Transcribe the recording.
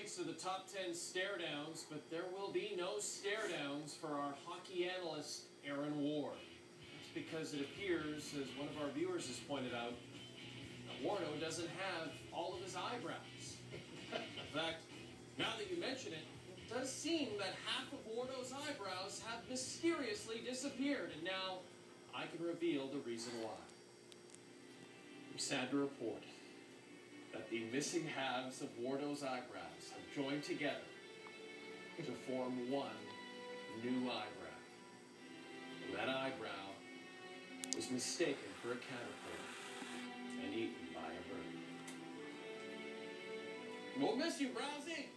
weeks are the top 10 stare downs, but there will be no stare downs for our hockey analyst, Aaron Ward. That's because it appears, as one of our viewers has pointed out, that Wardo doesn't have all of his eyebrows. In fact, now that you mention it, it does seem that half of Wardo's eyebrows have mysteriously disappeared, and now I can reveal the reason why. I'm sad to report that the missing halves of Wardo's eyebrows have joined together to form one new eyebrow. And that eyebrow was mistaken for a caterpillar and eaten by a bird. We'll miss you, Browsy!